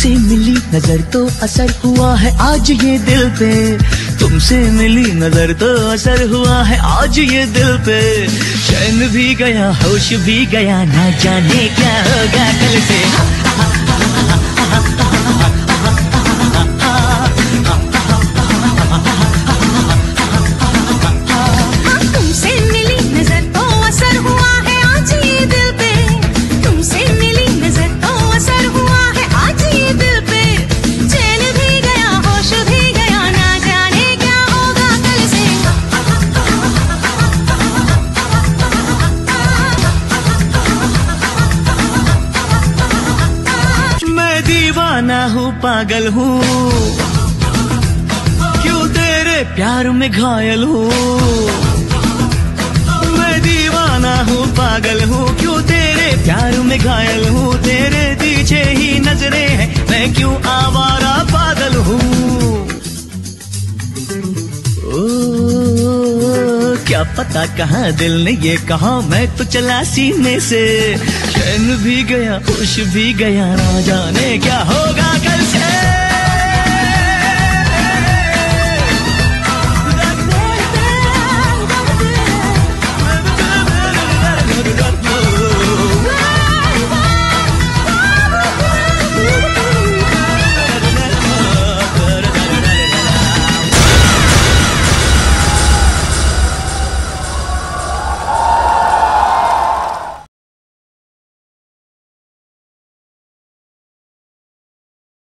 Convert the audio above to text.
तुमसे मिली नज़र तो असर हुआ है, आज ये दिल पे। तुमसे मिली नज़र तो असर हुआ है, आज ये दिल पे। चैन भी गया, होश भी गया, ना जाने क्या होगा कल से। दीवाना हूँ, पागल हूँ। क्यों तेरे प्यार में घायल हूँ? मैं दीवाना हूँ, पागल हूँ। क्यों तेरे प्यार में घायल हूँ? तेरे पीछे ही नजरे हैं। मैं क्यों आवारा क्या पता कहाँ दिल ने ये कहा? मैं तो चला सीने से। चैन भी गया, खुश भी गया, ना जाने क्या होगा कल